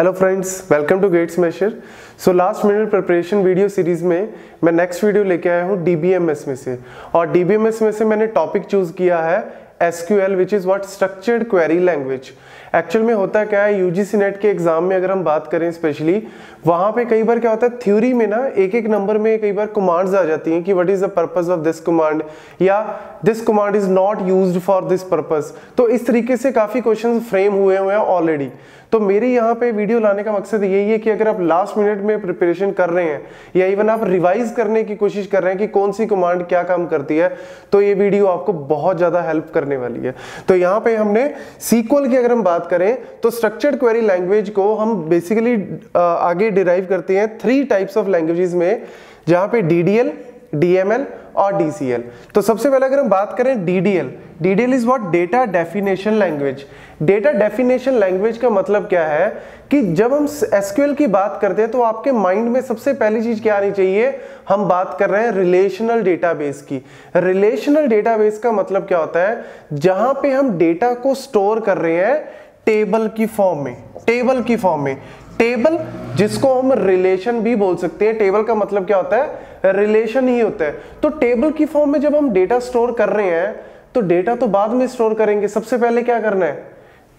Hello friends welcome to Gate Smashers so last minute preparation video series में मैं next video लेके आया हूँ डीबीएमएस में से। और डीबीएमएस में से मैंने टॉपिक चूज़ किया है SQL which is what structured query language actual में होता क्या है? यूजीसी नेट के एग्ज़ाम में अगर हम बात करें स्पेशली वहाँ पे कई बार क्या होता है? थ्योरी में ना एक एक नंबर में कई बार कमांड्स आ जाती हैं कि what is the purpose of this command या this command is not used for this purpose तो इस तरीके से काफ़ी क्वेश्चन फ्रेम हुए हुए हैं ऑलरेडी तो मेरे यहाँ पे वीडियो लाने का मकसद यही है कि अगर आप लास्ट मिनट में प्रिपरेशन कर रहे हैं, या इवन आप रिवाइज करने की कोशिश कर रहे हैं कि कौन सी कमांड क्या काम करती है तो ये वीडियो आपको बहुत ज़्यादा हेल्प करने वाली है. तो यहाँ पे हमने सीक्वल की अगर हम बात करें तो स्ट्रक्चर्ड क्वेरी लैंग्वेज को हम बेसिकली आगे डिराइव करते हैं थ्री टाइप्स ऑफ़ लैंग्वेजेस में, जहाँ पे डीडीएल डीएमएल और डीसीएल तो सबसे पहले अगर हम बात करें DDL DDL is what data definition language data definition language का मतलब क्या है कि जब हम एसक्यूएल की बात करते हैं तो आपके माइंड में सबसे पहली चीज़ क्या आनी चाहिए? हम बात कर रहे हैं रिलेशनल डेटाबेस की। रिलेशनल डेटाबेस का मतलब क्या होता है? जहाँ पे हम डेटा को स्टोर कर रहे हैं टेबल की फॉर्म में, टेबल की फॉर्म में, टेबल जिसको हम रिलेशन भी बोल सकते हैं, टेबल का मतलब क्या होता है? रिलेशन ही होता है। तो टेबल की फॉर्म में जब हम डेटा स्टोर कर रहे हैं तो डेटा तो बाद में स्टोर करेंगे। सबसे पहले क्या करना है?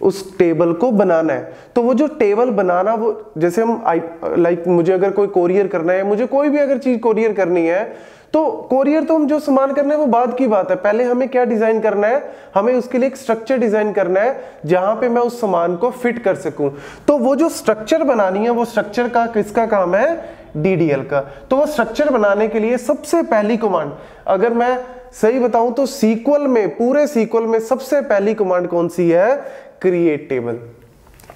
उस टेबल को बनाना है। तो वो जो टेबल बनाना, वो जैसे हम लाइक मुझे अगर कोई कोरियर करना है, मुझे कोई भी अगर चीज़ कोरियर करनी है तो कोरियर तो हम जो सामान करना है वो बाद की बात है। पहले हमें क्या डिज़ाइन करना है? हमें उसके लिए एक स्ट्रक्चर डिज़ाइन करना है, जहाँ पे मैं उस सामान को फिट कर सकूँ। तो वो जो स्ट्रक्चर बनानी है, वो स्ट्रक्चर का किसका काम है? डीडीएल का। तो वो स्ट्रक्चर बनाने के लिए सबसे पहली कमांड अगर मैं सही बताऊँ तो सीक्वल में, पूरे सीक्वल में सबसे पहली कमांड कौन सी है? क्रिएट टेबल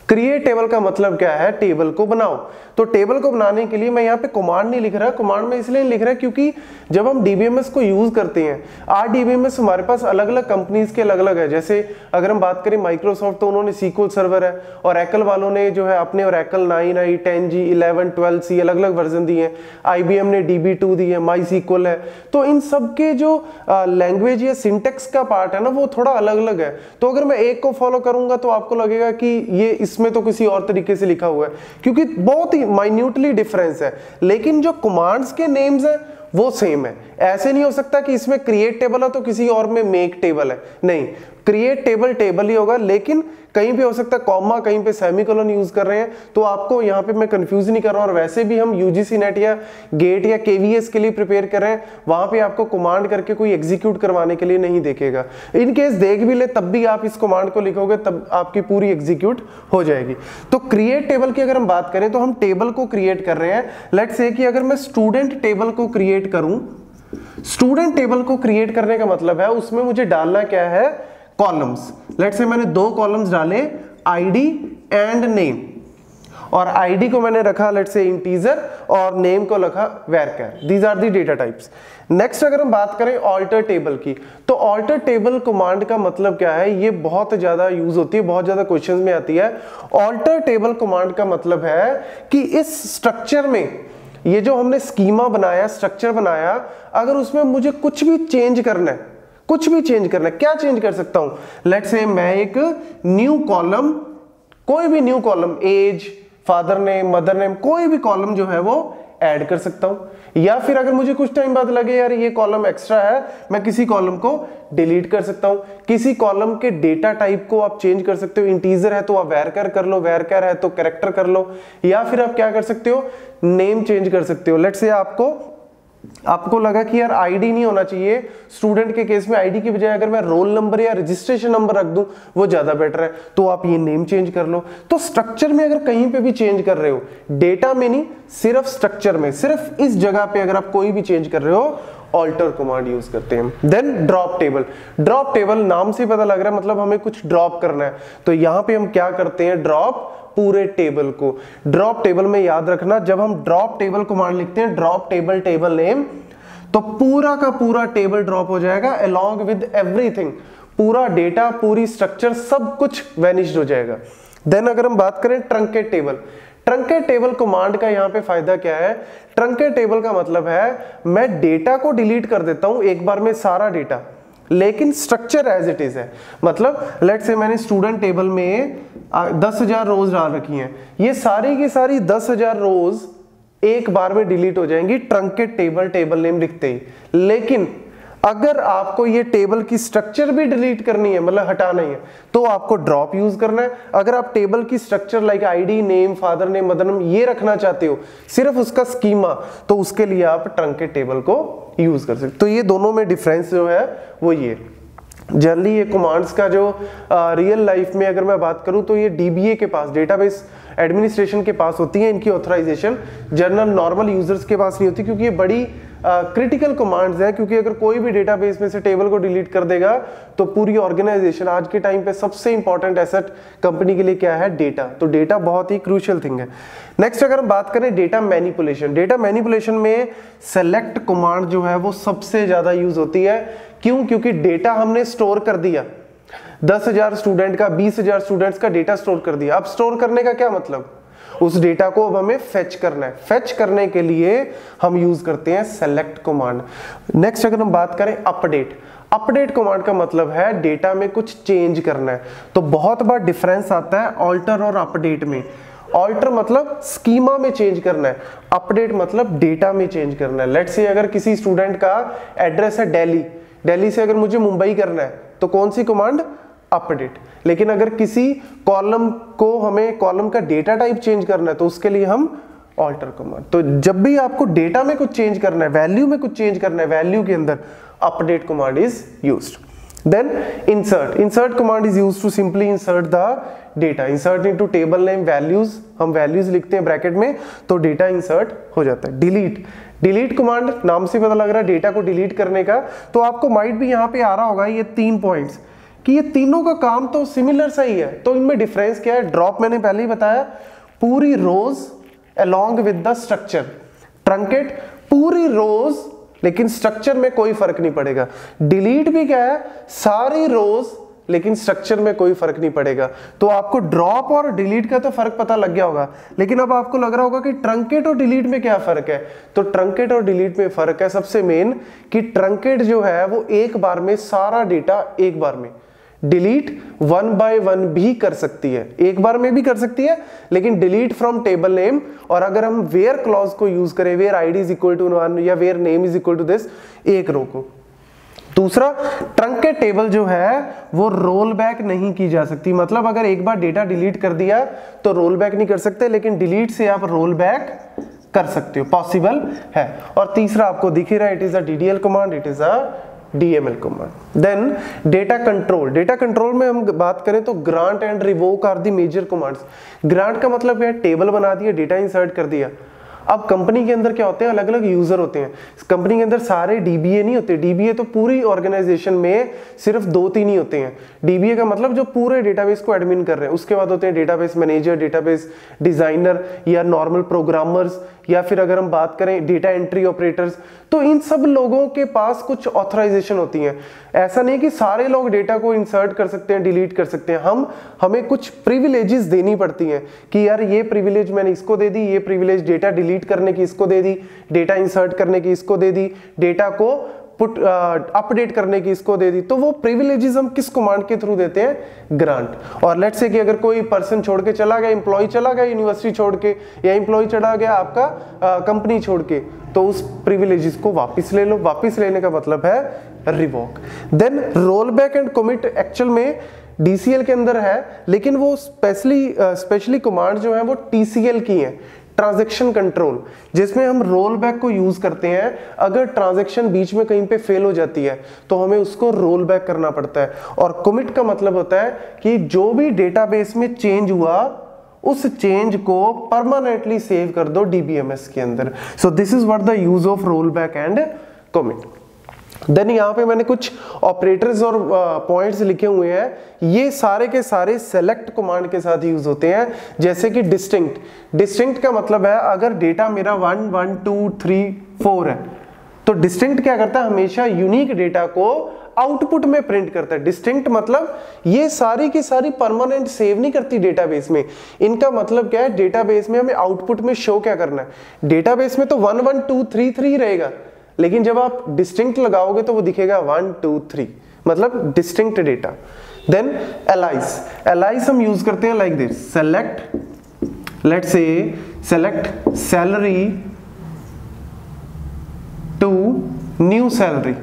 क्रिएट टेबल का मतलब क्या है? टेबल को बनाओ। तो टेबल को बनाने के लिए मैं यहाँ पे कमांड नहीं लिख रहा। कमांड में इसलिए लिख रहा क्योंकि जब हम डीबीएमएस को यूज़ करते हैं आर डीबीएमएस हमारे पास अलग अलग कंपनीज़ के अलग अलग है। जैसे अगर हम बात करें माइक्रोसॉफ्ट तो उन्होंने सीक्वल सर्वर है और एकल वालों ने जो है अपने और एकल nine I ten G eleven twelve C अलग अलग वर्जन दिए हैं आईबीएम ने डीबी टू दी है माई सीक्वल है। तो इन सब के जो लैंग्वेज या सिंटेक्स का पार्ट है ना, वो थोड़ा अलग अलग है। तो अगर मैं एक को फॉलो करूँगा तो आपको लगेगा कि ये इसमें तो किसी और तरीके से लिखा हुआ है, क्योंकि बहुत ही माइन्यूटली डिफरेंस है। लेकिन जो कमांड्स के नेम्स हैं, वो सेम है। ऐसे नहीं हो सकता कि इसमें क्रिएट टेबल है तो किसी और में मेक टेबल है। नहीं क्रिएट टेबल टेबल ही होगा, लेकिन कहीं पे हो सकता है कॉमा कहीं पे सेमिकोलन यूज़ कर रहे हैं तो आपको यहाँ पे मैं कंफ्यूज नहीं कर रहा हूँ, और वैसे भी हम यूजीसी नेट या गेट या केवीएस के लिए प्रिपेयर कर रहे हैं, वहाँ पे आपको कमांड करके कोई एग्जीक्यूट करवाने के लिए नहीं देखेगा। इन केस देख भी ले, तब भी आप इस कमांड को लिखोगे, तब आपकी पूरी एग्जीक्यूट हो जाएगी। तो क्रिएट टेबल की अगर हम बात करें तो हम टेबल को क्रिएट कर रहे हैं। लेट से कि अगर मैं स्टूडेंट टेबल को क्रिएट करूँ स्टूडेंट टेबल को क्रिएट करने का मतलब है, उसमें मुझे डालना क्या है? कॉलम्स लेट से मैंने दो कॉलम्स डाले आईडी एंड नेम और आईडी को मैंने रखा लेट से इंटीजर और नेम को रखा varchar these are the data types next अगर हम बात करें ऑल्टर टेबल की तो ऑल्टर टेबल कमांड का मतलब क्या है? ये बहुत ज़्यादा यूज़ होती है, बहुत ज़्यादा क्वेश्चंस में आती है। ऑल्टर टेबल कमांड का मतलब है कि इस स्ट्रक्चर में ये जो हमने स्कीमा बनाया स्ट्रक्चर बनाया, अगर उसमें मुझे कुछ भी चेंज करना है कुछ भी चेंज करना है। क्या चेंज कर सकता हूँ? लेट से मैं एक न्यू कॉलम कोई भी new column as father name mother name कोई भी कॉलम जो है वो ऐड कर सकता हूँ। या फिर अगर मुझे कुछ टाइम बाद लगे, यार, ये कॉलम एक्स्ट्रा है, मैं किसी कॉलम को डिलीट कर सकता हूँ। किसी कॉलम के डेटा टाइप को आप चेंज कर सकते हो। इंटीजर है तो आप वेरकर कर लो वेरकर है तो करेक्टर कर लो। या फिर आप क्या कर सकते हो? नेम चेंज कर सकते हो। लेट से आपको आपको लगा कि यार आईडी नहीं होना चाहिए। स्टूडेंट के केस में आईडी की बजाय अगर मैं रोल नंबर या रजिस्ट्रेशन नंबर रख दूँ, वो ज़्यादा बेटर है। तो आप ये नेम चेंज कर लो। तो स्ट्रक्चर में अगर कहीं पे भी चेंज कर रहे हो डेटा में नहीं, सिर्फ़ स्ट्रक्चर में, सिर्फ़ इस जगह पे अगर आप कोई भी चेंज कर रहे हो ऑल्टर कमांड यूज़ करते हैं। Then drop table drop table नाम से पता लग रहा है मतलब हमें कुछ ड्रॉप करना है। तो यहाँ पे हम क्या करते हैं ड्रॉप पूरे टेबल को। ड्रॉप टेबल में याद रखना, जब हम ड्रॉप टेबल कमांड लिखते हैं, ड्रॉप टेबल टेबल नेम तो पूरा का पूरा टेबल ड्रॉप हो जाएगा अलोंग विद एवरीथिंग पूरा डेटा, पूरी स्ट्रक्चर सब कुछ वेनिश्ड हो जाएगा। देन अगर हम बात करें truncate table truncate table command का यहाँ पे फ़ायदा क्या है? ट्रंकेट टेबल का मतलब है, मैं डेटा को डिलीट कर देता हूँ, एक बार में सारा डेटा लेकिन स्ट्रक्चर एज इट इज़ है। मतलब लेट से मैंने स्टूडेंट टेबल में दस हज़ार रोज डाल रखी हैं। ये सारी की सारी दस हज़ार रोज एक बार में डिलीट हो जाएँगी ट्रंकेट टेबल टेबल नेम लिखते ही। लेकिन अगर आपको ये टेबल की स्ट्रक्चर भी डिलीट करनी है मतलब हटाना ही है तो आपको ड्रॉप यूज़ करना है। अगर आप टेबल की structure like ID name father name mother name ये रखना चाहते हो, सिर्फ़ उसका स्कीमा तो उसके लिए आप ट्रंक के टेबल को यूज़ कर सकते तो ये दोनों में डिफरेंस जो है, वो ये। जनरली ये कमांड्स का जो रियल लाइफ में अगर मैं बात करूँ तो ये डीबीए के पास डेटाबेस एडमिनिस्ट्रेशन के पास होती है, इनकी ऑथराइजेशन जनरल नॉर्मल यूज़र्स के पास नहीं होती, क्योंकि ये बड़ी क्रिटिकल कमांड्स हैं, क्योंकि अगर कोई भी डेटाबेस में से टेबल को डिलीट कर देगा तो पूरी ऑर्गेनाइजेशन आज के टाइम पे सबसे इंपॉर्टेंट एसेट कंपनी के लिए क्या है? डेटा तो डेटा बहुत ही क्रूशियल थिंग है। नेक्स्ट अगर हम बात करें डेटा मैनिपुलेशन डेटा मैनिपुलेशन में सेलेक्ट कमांड जो है वो सबसे ज़्यादा यूज़ होती है। क्यों? क्योंकि डेटा हमने स्टोर कर दिया। दस हज़ार स्टूडेंट का, बीस हज़ार स्टूडेंट्स का डेटा स्टोर कर दिया। अब स्टोर करने का क्या मतलब? उस डेटा को अब हमें फेच करना है। फेच करने के लिए हम यूज़ करते हैं सेलेक्ट कमांड नेक्स्ट अगर हम बात करें अपडेट अपडेट कमांड का मतलब है डेटा में कुछ चेंज करना है। तो बहुत बार डिफरेंस आता है ऑल्टर और अपडेट में। ऑल्टर मतलब स्कीमा में चेंज करना है। अपडेट मतलब डेटा में चेंज करना है। लेट्स से अगर किसी स्टूडेंट का एड्रेस है दिल्ली दिल्ली से अगर मुझे मुंबई करना है तो कौन सी कमांड अपडेट लेकिन अगर किसी कॉलम को हमें कॉलम का डेटा टाइप चेंज करना है तो उसके लिए हम ऑल्टर कमांड तो जब भी आपको डेटा में कुछ चेंज करना है वैल्यू में कुछ चेंज करना है वैल्यू के अंदर update command is used then insert. Insert command is used to simply insert the data. Insert into table name values. हम values लिखते हैं ब्रैकेट में तो डेटा इंसर्ट हो जाता है. डिलीट डिलीट कमांड नाम से पता लग रहा है डेटा को डिलीट करने का तो आपको माइट भी यहाँ पे आ रहा होगा ये तीन पॉइंट्स कि ये तीनों का काम तो सिमिलर सा ही है। तो इनमें डिफरेंस क्या है? ड्रॉप मैंने पहले ही बताया। पूरी rows along with the structure truncate पूरी रोज लेकिन स्ट्रक्चर में कोई फ़र्क नहीं पड़ेगा। डिलीट भी क्या है? सारी रोज लेकिन स्ट्रक्चर में कोई फ़र्क नहीं पड़ेगा। तो आपको ड्रॉप और डिलीट का तो फ़र्क पता लग गया होगा। लेकिन अब आपको लग रहा होगा कि ट्रंकेट और डिलीट में क्या फ़र्क है? तो ट्रंकेट और डिलीट में फ़र्क है सबसे मेन कि ट्रंकेट जो है, वो एक बार में सारा डेटा एक बार में। डिलीट वन बाय वन भी कर सकती है। एक बार में भी कर सकती है, लेकिन डिलीट फ्रॉम टेबल नेम और अगर हम वेयर क्लॉज को यूज़ करें where ID is equal to one या where name is equal to this एक रो को। दूसरा ट्रंक के टेबल जो है, वो रोल बैक नहीं की जा सकती। मतलब अगर एक बार डेटा डिलीट कर दिया तो रोल बैक नहीं कर सकते, लेकिन डिलीट से आप रोल बैक कर सकते हो। पॉसिबल है। और तीसरा आपको दिख ही रहा है it is a DDL command it is a DML command then data control data control में हम बात करें तो grant and revoke are the major commands grant का मतलब क्या है टेबल बना दिया डेटा इंसर्ट कर दिया। अब कंपनी के अंदर क्या होते हैं? अलग अलग यूज़र होते हैं। कंपनी के अंदर सारे डीबीए नहीं होते। डीबीए तो पूरी ऑर्गेनाइजेशन में सिर्फ़ दो तीन ही होते हैं। डीबीए का मतलब जो पूरे डेटाबेस को एडमिन कर रहे हैं। उसके बाद होते हैं डेटाबेस मैनेजर डेटाबेस डिज़ाइनर या नॉर्मल प्रोग्रामर्स या फिर अगर हम बात करें डेटा एंट्री ऑपरेटर्स तो इन सब लोगों के पास कुछ ऑथराइजेशन होती है। ऐसा नहीं कि सारे लोग डेटा को इंसर्ट कर सकते हैं डिलीट कर सकते हैं। हम, हमें कुछ प्रिविलेजेस देनी पड़ती हैं कि यार ये प्रिविलेज मैंने इसको दे दी, ये प्रिविलेज डेटा डिलीट करने की इसको दे दी डेटा इंसर्ट करने की इसको दे दी डेटा को पुट अपडेट uh, करने की इसको दे दी तो वो प्रिविलेजेस हम किस कमांड के थ्रू देते हैं? ग्रांट और लेट से कि अगर कोई पर्सन छोड़ के चला गया इंप्लॉय चला गया यूनिवर्सिटी छोड़ के या इंप्लॉय चला गया आपका कंपनी uh, छोड़ के तो उस प्रिविलेजेस को वापस ले लो। वापस लेने का मतलब है revoke then roll back and commit actual में डीसीएल के अंदर है लेकिन वो स्पेशली स्पेशली कमांड जो है वो टीसीएल की है। ट्रांजेक्शन कंट्रोल, जिसमें हम रोल बैक को यूज़ करते हैं। अगर ट्रांजेक्शन बीच में कहीं पे फेल हो जाती है तो हमें उसको रोल बैक करना पड़ता है। और कमिट का मतलब होता है कि जो भी डेटाबेस में चेंज हुआ, उस चेंज को परमानेंटली सेव कर दो डीबीएमएस के अंदर। So this is what the use of roll back and commit then यहाँ पे मैंने कुछ ऑपरेटर्स और पॉइंट्स uh, लिखे हुए हैं। ये सारे के सारे सेलेक्ट कमांड के साथ यूज़ होते हैं जैसे कि डिस्टिंक्ट डिस्टिंक्ट का मतलब है अगर डेटा मेरा one one two three four है तो डिस्टिंक्ट क्या करता है? हमेशा यूनिक डेटा को आउटपुट में प्रिंट करता है। डिस्टिंक्ट मतलब ये सारी की सारी परमानेंट सेव नहीं करती डेटाबेस में। इनका मतलब क्या है? डेटाबेस में हमें आउटपुट में शो क्या करना है? डेटाबेस में तो one one two three three रहेगा। लेकिन जब आप डिस्टिंक्ट लगाओगे तो वो दिखेगा वन टू थ्री मतलब distinct data then alias alias हम यूज़ करते हैं like this select let's say select salary to new salary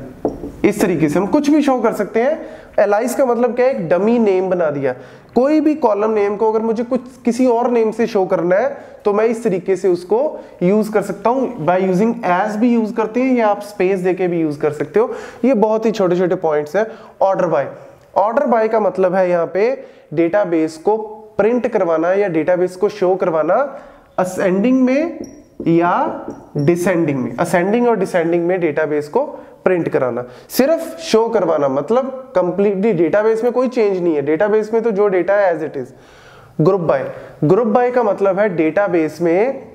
इस तरीके से हम कुछ भी शो कर सकते हैं। एलाइस का मतलब क्या है? एक डमी नेम बना दिया। कोई भी कॉलम नेम को अगर मुझे कुछ, किसी और नेम से शो करना है तो मैं इस तरीके से उसको यूज़ कर सकता हूँ। बाय यूजिंग एज भी यूज़ करते हैं या आप स्पेस देके भी यूज़ कर सकते हो। ये बहुत ही छोटे छोटे पॉइंट्स है। ऑर्डर बाय ऑर्डर बाय का मतलब है यहाँ पे डेटाबेस को प्रिंट करवाना या डेटाबेस को शो करवाना असेंडिंग में या डिसेंडिंग में। असेंडिंग और डिसेंडिंग में डेटाबेस को प्रिंट कराना। सिर्फ़ शो करवाना मतलब कंप्लीटली डेटाबेस में कोई चेंज नहीं है। डेटाबेस में तो जो डेटा है as it is group by group by का मतलब है डेटाबेस में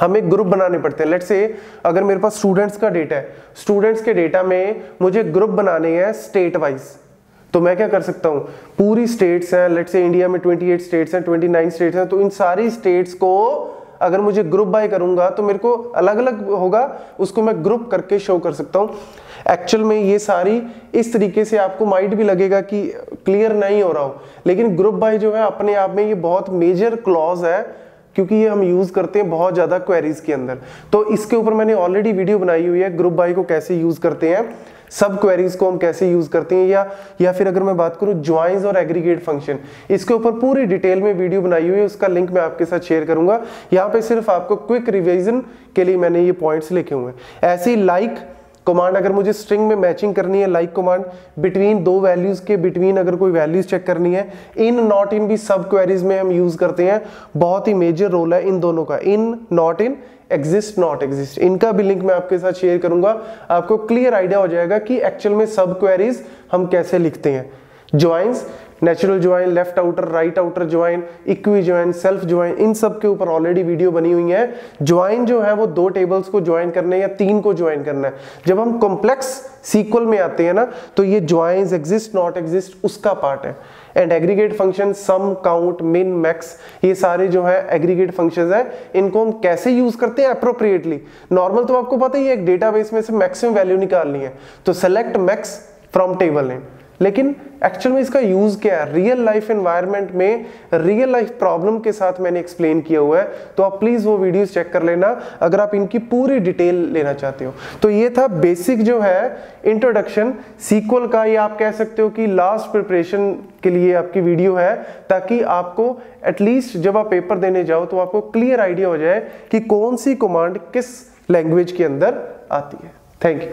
हमें ग्रुप बनाने पड़ते हैं। लेट से अगर मेरे पास स्टूडेंट्स का डेटा है स्टूडेंट्स के डेटा में मुझे ग्रुप बनाने हैं स्टेट वाइज तो मैं क्या कर सकता हूँ? पूरी स्टेट्स हैं लेट से इंडिया में 28 स्टेट्स हैं 29 स्टेट्स हैं तो इन सारी स्टेट्स को अगर मुझे ग्रुप बाय करूँगा तो मेरे को अलग अलग होगा, उसको मैं ग्रुप करके शो कर सकता हूँ। एक्चुअल में ये सारी इस तरीके से आपको माइंड भी लगेगा कि क्लियर नहीं हो रहा हो। लेकिन ग्रुप बाय जो है, अपने आप में ये बहुत मेजर क्लॉज है। क्योंकि ये हम यूज़ करते हैं बहुत ज़्यादा क्वेरीज के अंदर। तो इसके ऊपर मैंने ऑलरेडी वीडियो बनाई हुई है ग्रुप बाई को कैसे यूज़ करते हैं सब क्वेरीज को हम कैसे यूज़ करते हैं, या या फिर अगर मैं बात करूँ ज्वाइंस और एग्रीगेट फ़ंक्शन इसके ऊपर पूरी डिटेल में वीडियो बनाई हुई है, उसका लिंक मैं आपके साथ शेयर करूँगा। यहाँ पे सिर्फ़ आपको क्विक रिविजन के लिए मैंने ये पॉइंट्स लिखे हुए हैं। ऐसे लाइक कमांड अगर मुझे स्ट्रिंग में मैचिंग करनी है लाइक कमांड बिटवीन दो वैल्यूज़ के बिटवीन अगर कोई वैल्यूज़ चेक करनी है इन नॉट इन भी सब क्वेरीज में हम यूज़ करते हैं। बहुत ही मेजर रोल है इन दोनों का। In not in exist not exist इनका भी लिंक मैं आपके साथ शेयर करूँगा। आपको क्लियर आइडिया हो जाएगा कि एक्चुअल में सब क्वेरीज हम कैसे लिखते हैं। Joins natural join left outer right outer join equi join self join इन सब के ऊपर ऑलरेडी वीडियो बनी हुई है। ज्वाइन जो है वो दो टेबल्स को ज्वाइन करने या तीन को ज्वाइन करना है। जब हम कॉम्प्लेक्स सीक्वल में आते हैं ना तो ये ज्वाइंस एग्जिस्ट नॉट एग्जिस्ट उसका पार्ट है। And aggregate function sum count min max ये सारे जो है एग्रीगेट फ़ंक्शन है। इनको हम कैसे यूज़ करते हैं अप्रोप्रिएटली नॉर्मल तो आपको पता ही है, एक डेटाबेस में से मैक्सिमम वैल्यू निकालनी है। तो select max from table name लेकिन एक्चुअल में इसका यूज़ क्या है? रियल लाइफ एनवायरनमेंट में रियल लाइफ प्रॉब्लम के साथ मैंने एक्सप्लेन किया हुआ है। तो आप प्लीज़ वो वीडियोस चेक कर लेना, अगर आप इनकी पूरी डिटेल लेना चाहते हो। तो ये था बेसिक जो है इंट्रोडक्शन सीक्वल का ये आप कह सकते हो कि लास्ट प्रिपरेशन के लिए आपकी वीडियो है, ताकि आपको एटलीस्ट जब आप पेपर देने जाओ तो आपको क्लियर आइडिया हो जाए कि कौन सी कमांड किस लैंग्वेज के अंदर आती है। Thank you